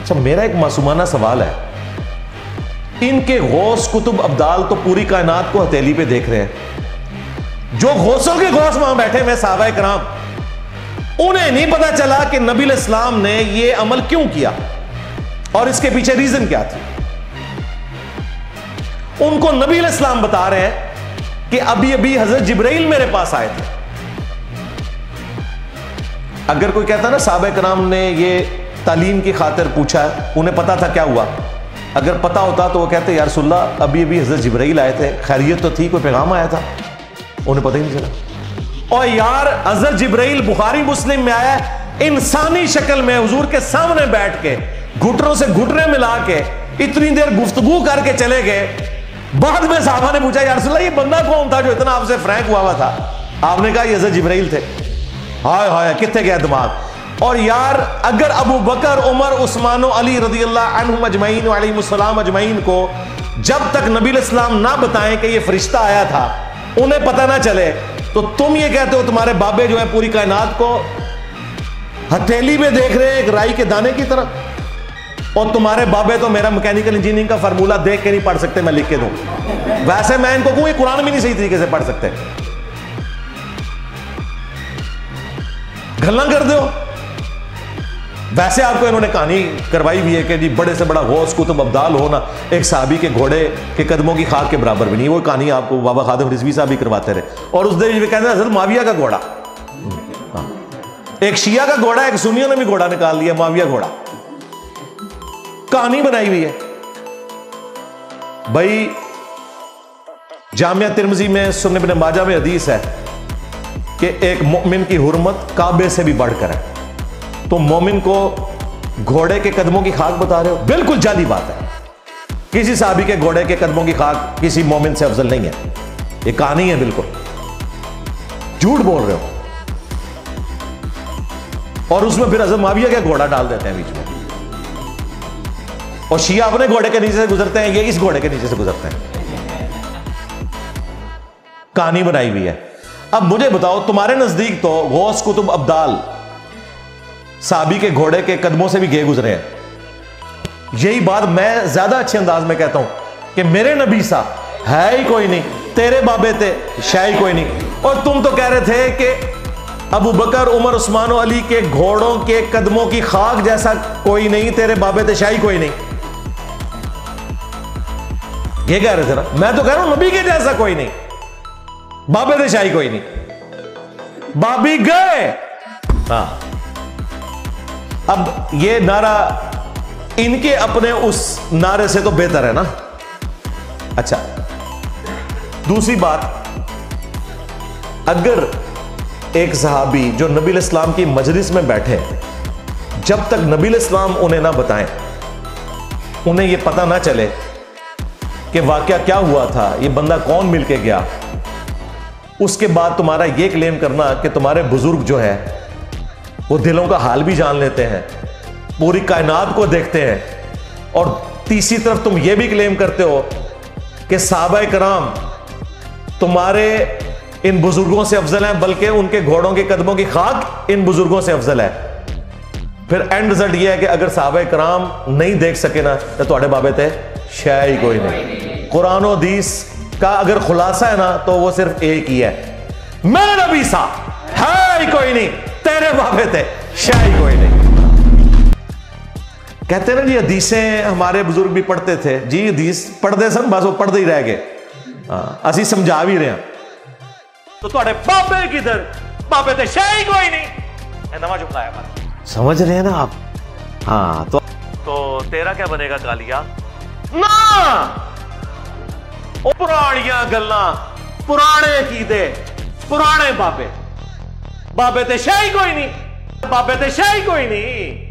अच्छा मेरा एक मासूमाना सवाल है। इनके गौस कुतुब अब्दाल तो पूरी कायनात को हथेली पे देख रहे हैं। जो गौसों के गौस वहाँ बैठे हुए साहबा कराम उन्हें नहीं पता चला कि नबी इस्लाम ने यह अमल क्यों किया और इसके पीछे रीजन क्या थी। उनको नबी इस्लाम बता रहे हैं कि अभी अभी हज़रत जिब्राइल मेरे पास आए थे। अगर कोई कहता ना, साहब कराम ने ये तालीम की खातिर पूछा उन्हें पता था क्या हुआ। अगर पता होता तो वो कहते, यार सुल्ला, अभी अभी हज़रत जिब्राइल आए थे, खैरियत तो थी, कोई पैगाम आया था? उन्हें पता ही नहीं चला। और यार, हज़रत जिब्राइल बुखारी मुस्लिम में आया, इंसानी शक्ल में हजूर के सामने बैठ के, घुटनों से घुटने मिला के, इतनी देर गुफ्तगू करके चले गए। बाद में साहबा ने पूछा, यार सुल्ला, ये बंदा कौन था जो इतना आपसे फ्रैंक हुआ हुआ था? आपने कहा, ये हज़रत जिब्राइल थे। हाय हाय, कितने गया दिमाग। और यार, अगर Abu Bakr, Umar, Usman, Ali Allah Ajman अजमैन को जब तक नबी इस्लाम ना बताएँ कि ये फरिश्ता आया था, उन्हें पता ना चले तो तुम ये कहते हो तुम्हारे बाबे जो है पूरी कायनात को हथेली में देख रहे हैं एक राई के दाने की तरह? और तुम्हारे बाबे तो मेरा मैकेनिकल इंजीनियरिंग का फार्मूला देख के नहीं पढ़ सकते, मैं लिख के दूँ। वैसे मैं इनको कहूँ कुरान भी नहीं सही तरीके से पढ़ सकते? गल्ला कर दो वैसे आपको इन्होंने कहानी करवाई हुई है कि जी, बड़े से बड़ा गौस कुतुब अब्दाल होना एक साहबी के घोड़े के कदमों की खाक के बराबर भी नहीं वो कहानी आपको बाबा खादम रिजवी साहब भी करवाते रहे। और उस दिन कहते हैं माविया का घोड़ा। हाँ। एक शिया का घोड़ा, एक सुनियों ने भी घोड़ा निकाल लिया, माविया घोड़ा। कहानी बनाई हुई है। भाई, जामिया तिरमजी में, सुनने बिन माजा में हदीस है कि एक मोमिन की हुरमत काबे से भी बढ़कर है। तो मोमिन को घोड़े के कदमों की खाक बता रहे हो? बिल्कुल जाली बात है। किसी साहबी के घोड़े के कदमों की खाक किसी मोमिन से अफजल नहीं है। ये कहानी है बिल्कुल। झूठ बोल रहे हो। और उसमें फिर अजम माविया का घोड़ा डाल देते हैं बीच में? और शिया अपने घोड़े के नीचे से गुजरते हैं, ये इस घोड़े के नीचे से गुजरते हैं। कहानी बनाई हुई है। अब मुझे बताओ, तुम्हारे नज़दीक तो गौस कुतुब अब्दाल साबी के घोड़े के कदमों से भी गे गुजरे हैं। यही बात मैं ज़्यादा अच्छे अंदाज में कहता हूँ कि मेरे नबी सा है ही कोई नहीं, तेरे बाबे थे शाही कोई नहीं। और तुम तो कह रहे थे कि Abu Bakr, Umar, Usman Ali के घोड़ों के कदमों की खाक जैसा कोई नहीं, तेरे बाबे थे शाही कोई नहीं। ये कह रहे थे ना, मैं तो कह रहा हूँ नबी के जैसा कोई नहीं। बाबे थे शाही कोई नहीं। बाबी गए। हाँ। अब ये नारा इनके अपने उस नारे से तो बेहतर है ना? अच्छा। दूसरी बात, अगर एक सहाबी जो नबी इस्लाम की मजलिस में बैठे, जब तक नबी इस्लाम उन्हें ना बताएँ, उन्हें यह पता ना चले कि वाक्य क्या हुआ था, ये बंदा कौन मिल के गया? उसके बाद तुम्हारा यह क्लेम करना कि तुम्हारे बुज़ुर्ग जो है, वो दिलों का हाल भी जान लेते हैं, पूरी कायनात को देखते हैं, और तीसरी तरफ़ तुम यह भी क्लेम करते हो कि साहबा कराम तुम्हारे इन बुज़ुर्गों से अफजल हैं, बल्कि उनके घोड़ों के कदमों की खाक इन बुज़ुर्गों से अफजल है। फिर एंड रिज़ल्ट यह है कि अगर साहब कराम नहीं देख सके ना तो बाबे थे शायद ही कोई नहीं। कुरान हदीस का अगर खुलासा है ना तो वो सिर्फ़ एक ही है। मेरे नबी सा है ही कोई नहीं, तेरे बाबे थे शायद कोई नहीं। कहते ना जी, हदीसें हमारे बुज़ुर्ग भी पढ़ते थे। जी, हदीस पढ़ते सन, बस वो पढ़ते ही रह गए। हाँ समझा भी रहे हैं। तो थोड़े बाबे किधर? बाबे थे शायद कोई नहीं। नवा जुमला समझ रहे हैं ना आप? हाँ तो तो तेरा क्या बनेगा कालिया ना! ਉਹ ਪੁਰਾਣੀਆਂ ਗੱਲਾਂ, ਪੁਰਾਣੇ ਕੀਦੇ ਪੁਰਾਣੇ ਬਾਬੇ। ਬਾਬੇ ਤੇ ਸ਼ਾਹੀ ਕੋਈ ਨਹੀਂ, ਬਾਬੇ ਤੇ ਸ਼ਾਹੀ ਕੋਈ ਨਹੀਂ।